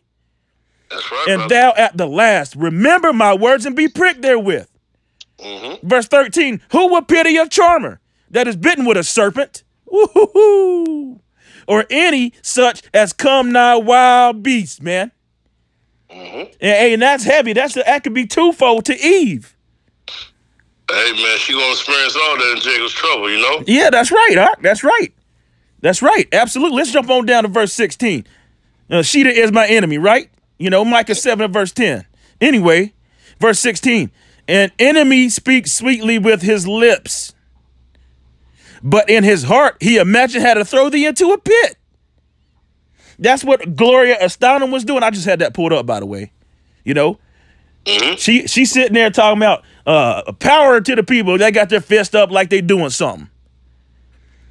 [SPEAKER 8] That's right,
[SPEAKER 7] And
[SPEAKER 8] brother.
[SPEAKER 7] thou at the last, remember my words and be pricked therewith.
[SPEAKER 8] mm-hmm.
[SPEAKER 7] Verse 13, who will pity a charmer that is bitten with a serpent? Or any such as come nigh wild beasts, man.
[SPEAKER 8] Mm-hmm.
[SPEAKER 7] And, and that's heavy. That's that could be twofold to Eve.
[SPEAKER 8] Hey, man, she gonna experience all that in Jacob's trouble, you know?
[SPEAKER 7] Yeah, that's right, Doc. That's right. That's right. Absolutely. Let's jump on down to verse 16. Uh, Sheeta is my enemy, right? You know, Micah 7 and verse 10. Anyway, verse 16. An enemy speaks sweetly with his lips, but in his heart he imagined how to throw thee into a pit. That's what Gloria Estefan was doing. I just had that pulled up, by the way. You know, she she's sitting there talking about uh, power to the people. They got their fist up like they doing something.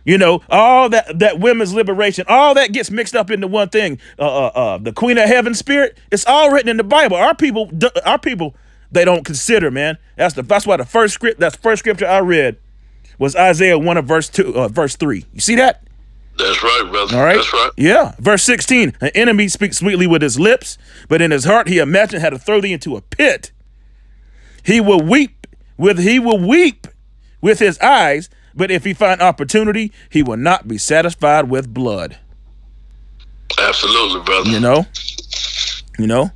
[SPEAKER 7] You know, all that that women's liberation, all that gets mixed up into one thing. Uh, uh, uh, the Queen of Heaven spirit. It's all written in the Bible. Our people, our people, they don't consider, man. That's the that's why the first script, that's the first scripture I read was Isaiah one of verse two, uh, verse three. You see that?
[SPEAKER 8] That's right, brother.
[SPEAKER 7] All right.
[SPEAKER 8] That's right.
[SPEAKER 7] Yeah. Verse 16. An enemy speaks sweetly with his lips, but in his heart he imagined how to throw thee into a pit. He will weep with he will weep with his eyes, but if he find opportunity, he will not be satisfied with blood.
[SPEAKER 8] Absolutely, brother.
[SPEAKER 7] You know? You know?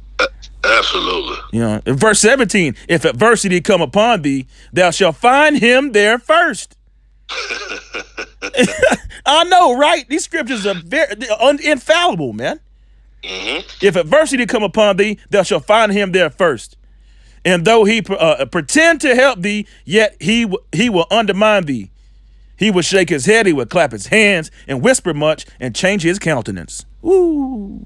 [SPEAKER 8] Absolutely.
[SPEAKER 7] You know, in verse 17, if adversity come upon thee, thou shalt find him there first. I know, right? These scriptures are very infallible, man. Mm-hmm. If adversity come upon thee, thou shalt find him there first. And though he uh, pretend to help thee, yet he w- he will undermine thee. He will shake his head, he will clap his hands, and whisper much, and change his countenance. Ooh.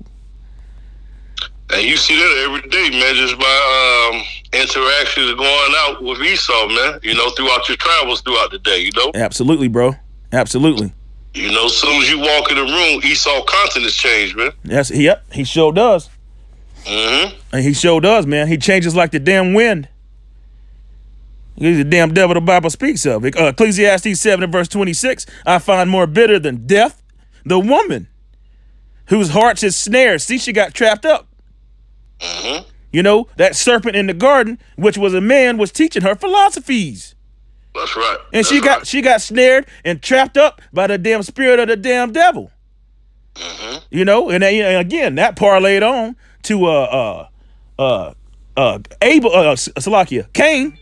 [SPEAKER 8] And you see that every day, man, just by um, interactions going out with Esau, man. You know, throughout your travels throughout the day, you know.
[SPEAKER 7] Absolutely, bro. Absolutely.
[SPEAKER 8] You know, as soon as you walk in the room, Esau countenance change, man.
[SPEAKER 7] Yes, he yep, he sure does.
[SPEAKER 8] Mm-hmm.
[SPEAKER 7] And he sure does, man. He changes like the damn wind. He's the damn devil the Bible speaks of. Uh, Ecclesiastes 7 and verse 26. I find more bitter than death the woman whose heart is snared. See, she got trapped up.
[SPEAKER 8] Mm-hmm.
[SPEAKER 7] You know, that serpent in the garden, which was a man, was teaching her philosophies.
[SPEAKER 8] That's right.
[SPEAKER 7] And she got
[SPEAKER 8] right.
[SPEAKER 7] she got snared and trapped up by the damn spirit of the damn devil.
[SPEAKER 8] Mm-hmm.
[SPEAKER 7] You know, and, and again that parlayed on to uh uh uh uh Abel uh S- Salakia, Cain,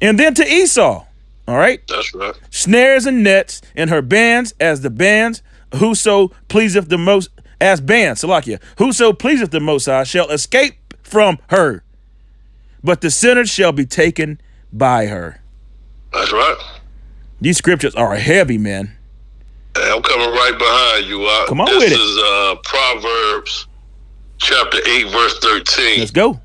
[SPEAKER 7] and then to Esau. All right,
[SPEAKER 8] That's right.
[SPEAKER 7] snares and nets, and her bands as the bands. Whoso pleaseth the most as bands, Salakia. Whoso pleaseth the Most High shall escape from her, but the sinner shall be taken by her.
[SPEAKER 8] That's right.
[SPEAKER 7] These scriptures are heavy, man.
[SPEAKER 8] I'm coming right behind you. Uh,
[SPEAKER 7] Come on
[SPEAKER 8] this
[SPEAKER 7] with it.
[SPEAKER 8] is uh, Proverbs chapter 8, verse 13.
[SPEAKER 7] Let's go.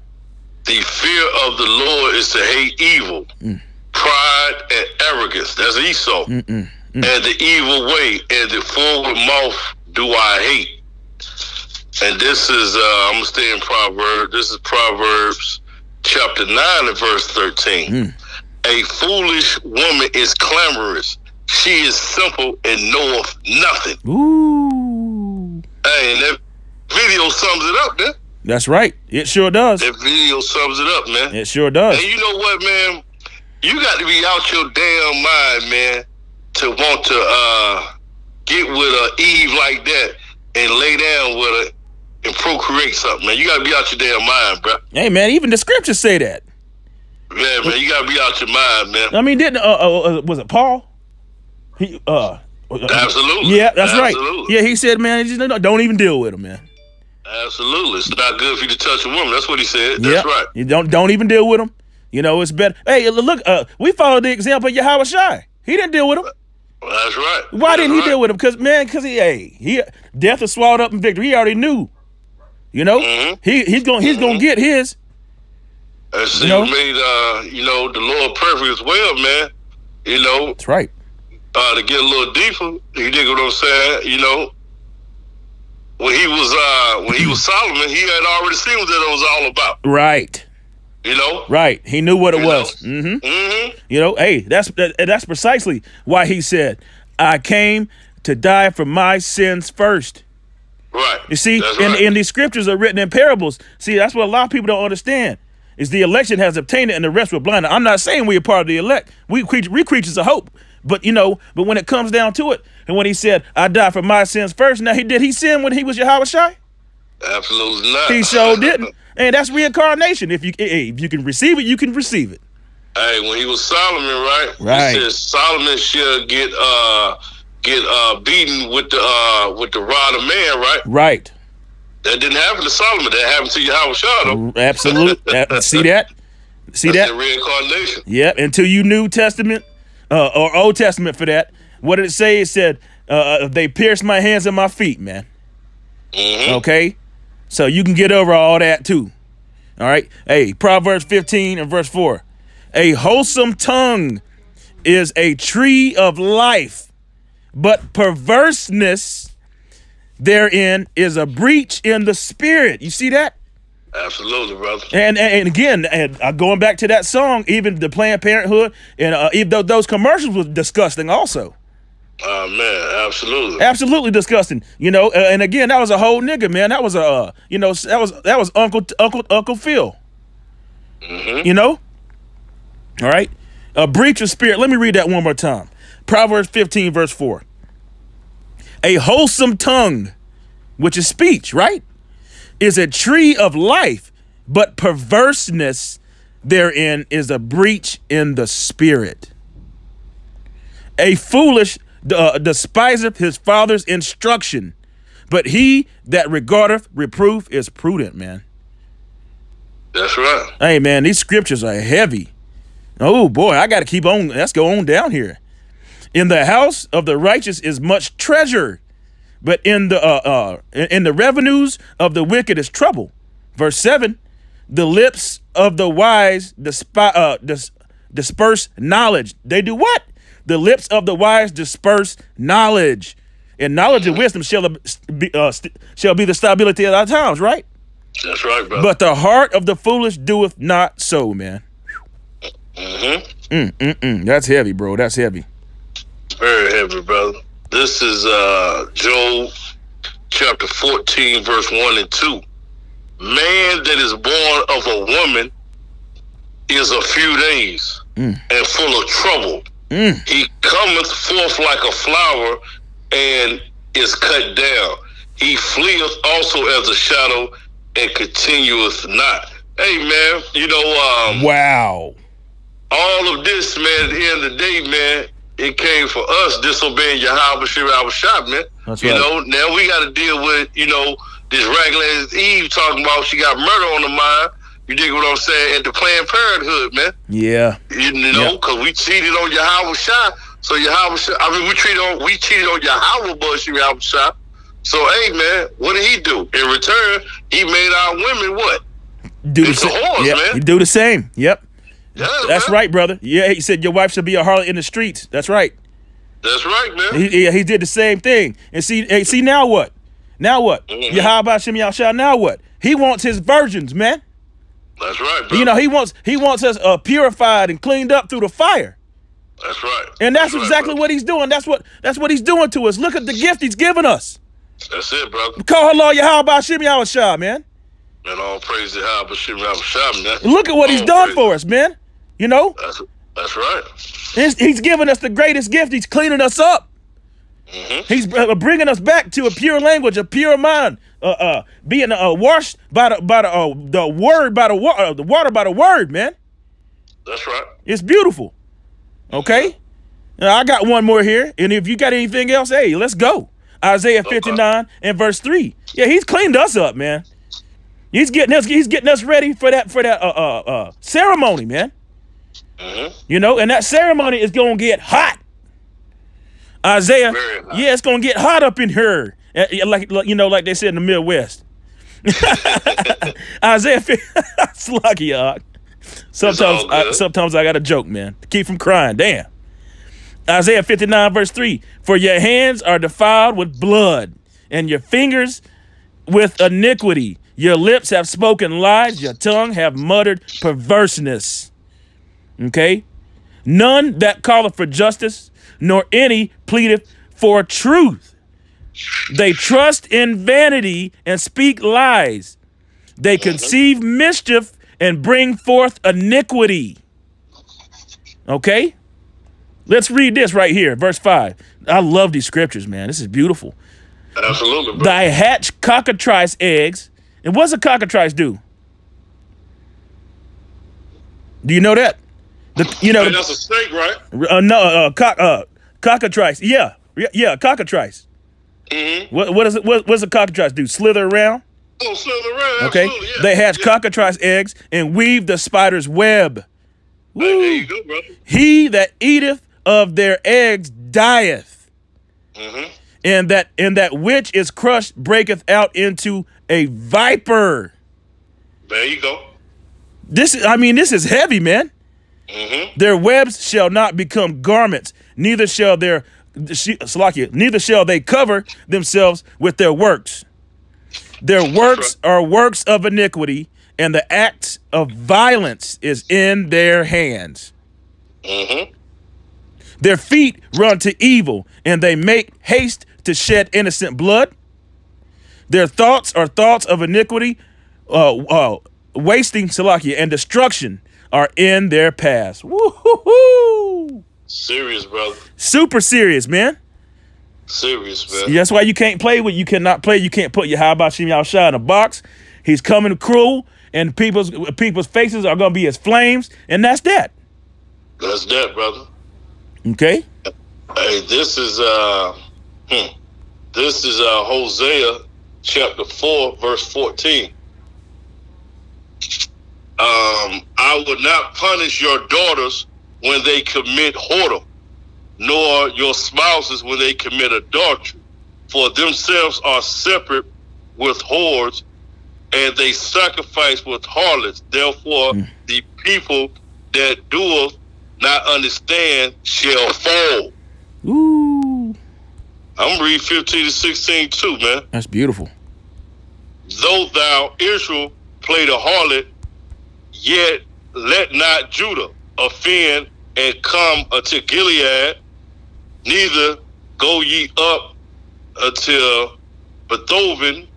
[SPEAKER 8] The fear of the Lord is to hate evil,
[SPEAKER 7] Mm.
[SPEAKER 8] pride, and arrogance. That's Esau.
[SPEAKER 7] Mm.
[SPEAKER 8] And the evil way and the forward mouth do I hate. And this is, uh, I'm going to stay in Proverbs. This is Proverbs chapter 9 and verse 13.
[SPEAKER 7] Mm.
[SPEAKER 8] A foolish woman is clamorous. She is simple and knoweth nothing.
[SPEAKER 7] Ooh.
[SPEAKER 8] Hey, and that video sums it up, man.
[SPEAKER 7] That's right. It sure does.
[SPEAKER 8] That video sums it up, man.
[SPEAKER 7] It sure does.
[SPEAKER 8] And you know what, man? You got to be out your damn mind, man, to want to uh, get with a Eve like that and lay down with her and procreate something, man. You got to be out your damn mind, bro.
[SPEAKER 7] Hey, man, even the scriptures say that.
[SPEAKER 8] Yeah, man, you got to be out your mind, man.
[SPEAKER 7] I mean, didn't uh, uh, uh was it Paul? He uh.
[SPEAKER 8] Absolutely.
[SPEAKER 7] Yeah, that's right. Yeah, he said, man, just, don't even deal with him, man.
[SPEAKER 8] Absolutely. It's not good for you to touch a woman. That's what he said. That's
[SPEAKER 7] yeah.
[SPEAKER 8] right.
[SPEAKER 7] You don't don't even deal with him. You know, it's better. Hey, look, uh, we followed the example of Yahweh Shai. He didn't deal with him.
[SPEAKER 8] That's right.
[SPEAKER 7] Why
[SPEAKER 8] That's
[SPEAKER 7] didn't he
[SPEAKER 8] right.
[SPEAKER 7] deal with him? Because man, because he, hey, he death is swallowed up in victory. He already knew. You know,
[SPEAKER 8] Mhm.
[SPEAKER 7] he he's gonna he's gonna get his.
[SPEAKER 8] And see,
[SPEAKER 7] You know?
[SPEAKER 8] made uh, you know the Lord perfect as well, man. You know,
[SPEAKER 7] That's right.
[SPEAKER 8] uh, to get a little deeper, you dig what I'm saying? You know, when he was uh, when he was Solomon, he had already seen what that was all about.
[SPEAKER 7] Right.
[SPEAKER 8] You know,
[SPEAKER 7] Right. He knew what it
[SPEAKER 8] You
[SPEAKER 7] was. hmm
[SPEAKER 8] mm-hmm.
[SPEAKER 7] You know, hey, that's that, that's precisely why he said, "I came to die for my sins first.
[SPEAKER 8] right.
[SPEAKER 7] You see,
[SPEAKER 8] That's
[SPEAKER 7] and,
[SPEAKER 8] right.
[SPEAKER 7] and these scriptures are written in parables. See, that's what a lot of people don't understand. Is the election has obtained it and the rest were blinded. I'm not saying we're part of the elect. We we creatures of hope. But you know, but when it comes down to it, and when he said, I died for my sins first, now he did he sin when he was Yahweh Shai?
[SPEAKER 8] Absolutely not.
[SPEAKER 7] He sure didn't. And that's reincarnation. If you if you can receive it, you can receive it.
[SPEAKER 8] Hey, when he was Solomon, right?
[SPEAKER 7] Right.
[SPEAKER 8] He said Solomon should get uh get uh beaten with the uh with the rod of man, right?
[SPEAKER 7] Right.
[SPEAKER 8] That didn't happen to Solomon. That happened to Yahweh Shah, though.
[SPEAKER 7] Absolute. see that? See
[SPEAKER 8] That's
[SPEAKER 7] that?
[SPEAKER 8] the reincarnation.
[SPEAKER 7] Yep. Until you New Testament uh, or Old Testament for that. What did it say? It said, uh, "They pierced my hands and my feet, man."
[SPEAKER 8] Mm-hmm.
[SPEAKER 7] Okay, so you can get over all that too. All right. Hey, Proverbs 15 and verse 4. A wholesome tongue is a tree of life, but perverseness therein is a breach in the spirit. You see that?
[SPEAKER 8] Absolutely, brother.
[SPEAKER 7] And and, again, and uh, going back to that song, even the Planned Parenthood, and uh, even though those commercials were disgusting, also
[SPEAKER 8] Oh man, absolutely.
[SPEAKER 7] absolutely disgusting. You know, uh, and again, that was a whole nigga, man. That was a, uh, you know, that was that was Uncle Uncle Uncle Phil. You know, all right. A breach of spirit. Let me read that one more time. Proverbs fifteen, verse four. A wholesome tongue, which is speech, right, is a tree of life, but perverseness therein is a breach in the spirit. A foolish uh, despiseth his father's instruction, but he that regardeth reproof is prudent, man.
[SPEAKER 8] That's right.
[SPEAKER 7] Hey, man, these scriptures are heavy. Oh boy, I got to keep on. Let's go on down here. In the house of the righteous is much treasure, but in the uh, uh in the revenues of the wicked is trouble. Verse seven: the lips of the wise dispi- uh, dis- disperse knowledge. They do what? The lips of the wise disperse knowledge, and knowledge and wisdom shall be uh, shall be the stability of our times. Right?
[SPEAKER 8] That's right, brother.
[SPEAKER 7] But the heart of the foolish doeth not so, man.
[SPEAKER 8] mm-hmm.
[SPEAKER 7] Mm, mm, mm. That's heavy, bro. That's heavy.
[SPEAKER 8] Very heavy, brother. This is uh Job chapter 14, verse 1 and 2. Man that is born of a woman is a few days and full of trouble.
[SPEAKER 7] Mm.
[SPEAKER 8] He cometh forth like a flower and is cut down. He fleeth also as a shadow and continueth not. Hey man, you know, um,
[SPEAKER 7] Wow.
[SPEAKER 8] all of this, man, at the end of the day, man, it came for us disobeying Yahweh Shir our shop, man.
[SPEAKER 7] That's
[SPEAKER 8] you
[SPEAKER 7] right.
[SPEAKER 8] know, now we got to deal with, you know, this regular Eve talking about she got murder on the mind. You dig what I'm saying? At the Planned Parenthood, man.
[SPEAKER 7] Yeah.
[SPEAKER 8] You know,
[SPEAKER 7] Yeah.
[SPEAKER 8] because we cheated on Yahweh Shah. So Yahweh Shah, I mean, we cheated on, we cheated on Yahweh Bush Yahweh Shah. So, hey, man, what did he do? In return, he made our women what?
[SPEAKER 7] Do the
[SPEAKER 8] It's
[SPEAKER 7] same.
[SPEAKER 8] horse,
[SPEAKER 7] Yep.
[SPEAKER 8] man.
[SPEAKER 7] You do the same. Yep.
[SPEAKER 8] Yeah,
[SPEAKER 7] That's
[SPEAKER 8] man.
[SPEAKER 7] right, brother. Yeah, he said your wife should be a harlot in the streets. That's right.
[SPEAKER 8] That's right, man.
[SPEAKER 7] He, he, he did the same thing. And see, hey, see now what? Now what?
[SPEAKER 8] Mhm.
[SPEAKER 7] Yahweh Shem Yahshua, now what? He wants his virgins, man.
[SPEAKER 8] That's right, bro.
[SPEAKER 7] You know, he wants he wants us uh, purified and cleaned up through the fire.
[SPEAKER 8] That's right.
[SPEAKER 7] And that's
[SPEAKER 8] right,
[SPEAKER 7] exactly
[SPEAKER 8] brother.
[SPEAKER 7] what he's doing. That's what that's what he's doing to us. Look at the gift he's given us.
[SPEAKER 8] That's it, brother.
[SPEAKER 7] Call Allah Yahweh Shem Yahshua, man.
[SPEAKER 8] And all praise to Yahweh Shah, man.
[SPEAKER 7] Look at what he's done
[SPEAKER 8] praise.
[SPEAKER 7] for us, man. You know,
[SPEAKER 8] That's, that's right.
[SPEAKER 7] he's, he's given us the greatest gift. He's cleaning us up.
[SPEAKER 8] Mhm.
[SPEAKER 7] He's uh, bringing us back to a pure language, a pure mind, uh, uh, being uh, washed by the by the uh, the word by the water, uh, the water by the word, man.
[SPEAKER 8] That's right.
[SPEAKER 7] It's beautiful. Okay, now I got one more here, and if you got anything else, hey, let's go. Isaiah fifty nine and verse three. Yeah, he's cleaned us up, man. He's getting us. He's getting us ready for that for that uh uh, uh ceremony, man.
[SPEAKER 8] Hmm
[SPEAKER 7] You know, and that ceremony is gonna get hot. Isaiah,
[SPEAKER 8] hot.
[SPEAKER 7] yeah, it's gonna get hot up in here, Uh, like, like you know, like they said in the Midwest. Isaiah, sluggy, uh, sometimes, I, sometimes I got to joke, man, to keep from crying. Damn. Isaiah fifty nine verse three: For your hands are defiled with blood, and your fingers with iniquity. Your lips have spoken lies. Your tongue have muttered perverseness. Okay? None that calleth for justice, nor any pleadeth for truth. They trust in vanity and speak lies. They conceive mischief and bring forth iniquity. Okay? Let's read this right here, verse 5. I love these scriptures, man. This is beautiful.
[SPEAKER 8] Absolutely, bro.
[SPEAKER 7] Thy hatch cockatrice eggs. And what's a cockatrice do? Do you know that? The, you know, the-
[SPEAKER 8] that's a snake, right?
[SPEAKER 7] uh, no, uh, cock, uh, cockatrice. Yeah, yeah, cockatrice.
[SPEAKER 8] Mm-hmm.
[SPEAKER 7] What, what is it? What, what does a cockatrice do? Slither around?
[SPEAKER 8] Oh, swimming around.
[SPEAKER 7] Okay,
[SPEAKER 8] yeah.
[SPEAKER 7] they hatch
[SPEAKER 8] yeah.
[SPEAKER 7] cockatrice eggs and weave the spider's web.
[SPEAKER 8] Hey, there you go.
[SPEAKER 7] He that eateth of their eggs dieth,
[SPEAKER 8] Mm-hmm.
[SPEAKER 7] and that and that which is crushed breaketh out into a viper.
[SPEAKER 8] There you go.
[SPEAKER 7] This is, I mean, this is heavy, man.
[SPEAKER 8] Mm-hmm.
[SPEAKER 7] Their webs shall not become garments, neither shall their she- Salakia, neither shall they cover themselves with their works. Their works are works of iniquity, and the act of violence is in their hands.
[SPEAKER 8] Mm-hmm.
[SPEAKER 7] Their feet run to evil, and they make haste to shed innocent blood. Their thoughts are thoughts of iniquity, uh, uh, wasting Salakia, and destruction are in their past. Woo-hoo-hoo!
[SPEAKER 8] Serious, brother.
[SPEAKER 7] Super serious, man.
[SPEAKER 8] Serious, man.
[SPEAKER 7] That's why you can't play with. You cannot play. You can't put your how about Shimmy Shah in a box. He's coming cruel, and people's people's faces are gonna be as flames, and that's that.
[SPEAKER 8] That's that, brother.
[SPEAKER 7] Okay.
[SPEAKER 8] Hey, this is uh, hmm, this is uh Hosea chapter four, verse fourteen. Um, I will not punish your daughters when they commit whoredom, nor your spouses when they commit adultery, for themselves are separate with whores, and they sacrifice with harlots. Therefore, hmm. the people that doeth not understand shall fall.
[SPEAKER 7] Ooh,
[SPEAKER 8] I'm reading 15 to 16 too, man.
[SPEAKER 7] that's beautiful.
[SPEAKER 8] Though thou Israel play the harlot, yet let not Judah offend and come unto Gilead, neither go ye up until Bethaven,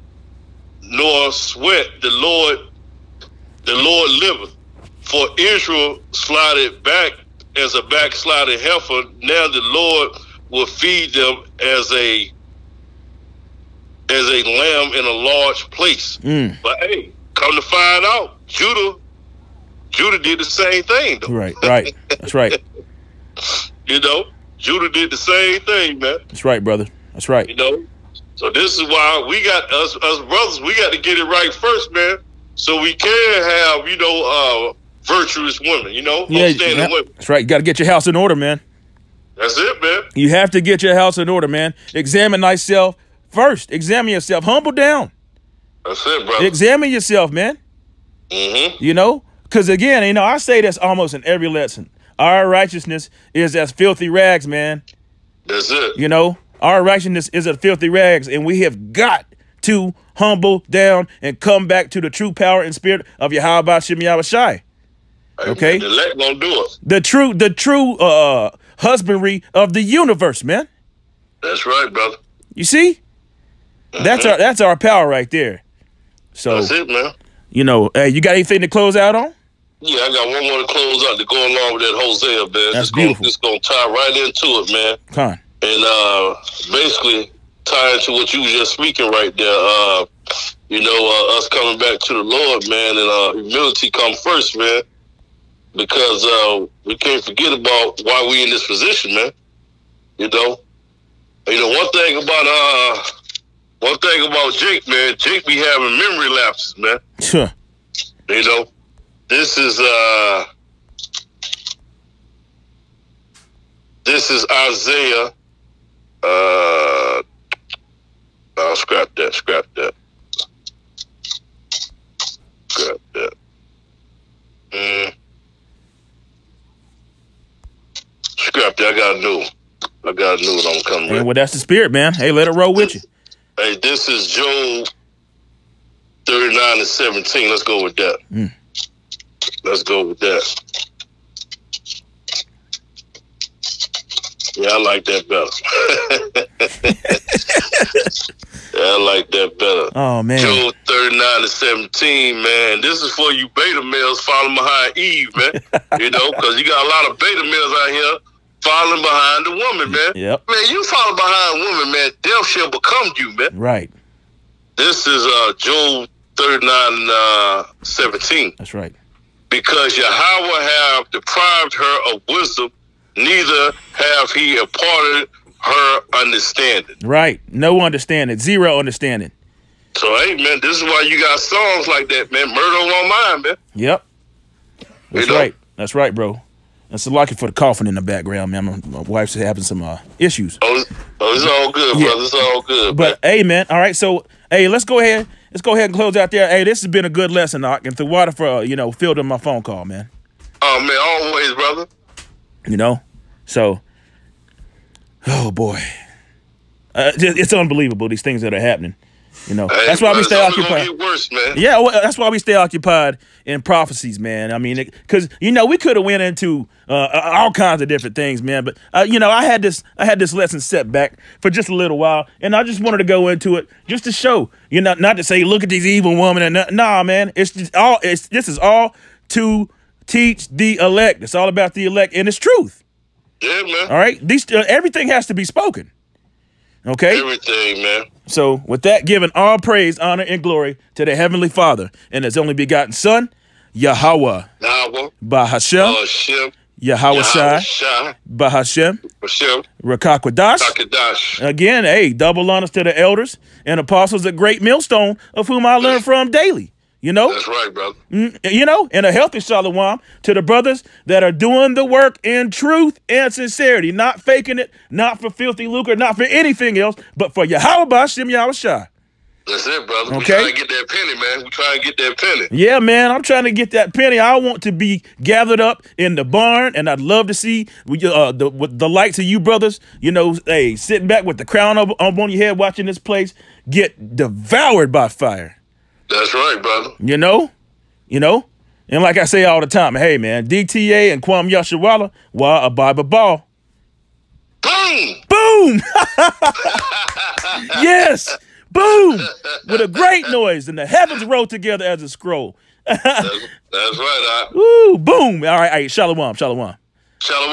[SPEAKER 8] nor sweat the Lord, the Lord liveth. For Israel slided back as a backslided heifer. Now the Lord will feed them as a as a lamb in a large place.
[SPEAKER 7] Mm,
[SPEAKER 8] But hey, come to find out, Judah, Judah did the same thing, though.
[SPEAKER 7] right, right. That's right.
[SPEAKER 8] You know, Judah did the same thing, man.
[SPEAKER 7] That's right, brother. That's right.
[SPEAKER 8] You know, so this is why we got us, us brothers. We got to get it right first, man, so we can have you know uh virtuous women. You know,
[SPEAKER 7] Yeah, yeah,
[SPEAKER 8] women.
[SPEAKER 7] that's right. You got to get your house in order, man.
[SPEAKER 8] That's it, man.
[SPEAKER 7] You have to get your house in order, man. Examine thyself first. Examine yourself. Humble down.
[SPEAKER 8] That's it, brother.
[SPEAKER 7] Examine yourself, man.
[SPEAKER 8] mm-hmm.
[SPEAKER 7] You know, because again, you know, I say this almost in every lesson. Our righteousness is as filthy rags, man.
[SPEAKER 8] That's it.
[SPEAKER 7] You know, our righteousness is as filthy rags, and we have got to humble down and come back to the true power and spirit of Yahweh Shem Yahweh Shai. Okay.
[SPEAKER 8] the elect gonna do it.
[SPEAKER 7] The true, the true uh husbandry of the universe, man.
[SPEAKER 8] That's right, brother.
[SPEAKER 7] You see? That's our that's our power right there. So
[SPEAKER 8] That's it, man.
[SPEAKER 7] you know, hey, you got anything to close out on?
[SPEAKER 8] Yeah, I got one more to close out to go along with that Hosea, man.
[SPEAKER 7] That's
[SPEAKER 8] just gonna,
[SPEAKER 7] beautiful.
[SPEAKER 8] Just gonna tie right into it, man.
[SPEAKER 7] Con.
[SPEAKER 8] and uh, basically tie into what you was just speaking right there. Uh, you know, uh, us coming back to the Lord, man, and uh, humility come first, man, because uh, we can't forget about why we in this position, man. You know, you know one thing about uh, one thing about Jake, man. Jake be having memory lapses, man.
[SPEAKER 7] Sure.
[SPEAKER 8] You know, this is uh, this is Isaiah. Uh, I'll scrap that. Scrap that. Scrap that. Mm. Scrap that. I got a new. I got a new one. I'm coming with.
[SPEAKER 7] well, that's the spirit, man. Hey, let it roll with you.
[SPEAKER 8] Hey, this is Job 39 and 17. Let's go with that.
[SPEAKER 7] Mm.
[SPEAKER 8] Let's go with that. Yeah, I like that better. yeah, I like that better.
[SPEAKER 7] Oh man.
[SPEAKER 8] Job 39 to 17, man. This is for you beta males following behind Eve, man. you know, because you got a lot of beta males out here following behind the woman, man.
[SPEAKER 7] Yep.
[SPEAKER 8] Man, you follow behind woman, man. Death shall become you, man.
[SPEAKER 7] Right.
[SPEAKER 8] This is uh, Job 39 uh, 17.
[SPEAKER 7] That's right.
[SPEAKER 8] Because Yahweh have deprived her of wisdom, neither have he imparted her understanding.
[SPEAKER 7] Right. No understanding. Zero understanding.
[SPEAKER 8] So hey man, this is why you got songs like that, man. Murder on my mind, man.
[SPEAKER 7] Yep. That's
[SPEAKER 8] You know?
[SPEAKER 7] right. That's right, bro. And so lucky for the coughing in the background, man. My, my wife's having some uh, issues.
[SPEAKER 8] Oh, it's, oh, it's all good,
[SPEAKER 7] Yeah.
[SPEAKER 8] brother. It's all good.
[SPEAKER 7] But hey, man. All right. So hey, let's go ahead. Let's go ahead and close out there. Hey, this has been a good lesson, Doc. And the water for uh, you know fielding my phone call, man.
[SPEAKER 8] oh man, always, brother.
[SPEAKER 7] You know. So, oh boy, uh, it's unbelievable these things that are happening. You know.
[SPEAKER 8] Hey,
[SPEAKER 7] that's why we stay occupied.
[SPEAKER 8] Worse, man.
[SPEAKER 7] Yeah, well, that's why we stay occupied in prophecies, man. I mean, because you know we could have went into uh, all kinds of different things, man. But uh, you know, I had this, I had this lesson set back for just a little while, and I just wanted to go into it just to show, you know, not to say, look at these evil women, and not- nah, man. It's just all, it's this is all to teach the elect. It's all about the elect, and it's truth.
[SPEAKER 8] Yeah, man.
[SPEAKER 7] All right, these uh, everything has to be spoken. Okay.
[SPEAKER 8] Everything, man.
[SPEAKER 7] So, with that, giving all praise, honor, and glory to the Heavenly Father and His only begotten Son, Yahweh,
[SPEAKER 8] Yahweh,
[SPEAKER 7] Bahashem, Yahweh Shai, Bahashem,
[SPEAKER 8] Shem,
[SPEAKER 7] Rakakwadash. Again, hey, double honors to the elders and apostles at Great Millstone, of whom I learn from daily. You know,
[SPEAKER 8] That's right, brother.
[SPEAKER 7] you know, and a healthy shalom to the brothers that are doing the work in truth and sincerity, not faking it, not for filthy lucre, not for anything else, but for Yahweh Bahashem Yahweh Shai.
[SPEAKER 8] That's it, brother.
[SPEAKER 7] Okay.
[SPEAKER 8] We trying to get that penny, man. We trying to get that penny.
[SPEAKER 7] Yeah, man, I'm trying to get that penny. I want to be gathered up in the barn, and I'd love to see uh, the with the likes of you brothers. You know, hey, sitting back with the crown up on your head, watching this place get devoured by fire.
[SPEAKER 8] That's right, brother.
[SPEAKER 7] You know, you know, and like I say all the time, hey, man, DTA and Kwam Yashawala, why a Bible ball?
[SPEAKER 8] Boom!
[SPEAKER 7] Boom! yes, boom! With a great noise, and the heavens roll together as a scroll.
[SPEAKER 8] That's, that's right. I,
[SPEAKER 7] Woo! Boom! All right, all right, shalom, shalom.
[SPEAKER 8] Shalom.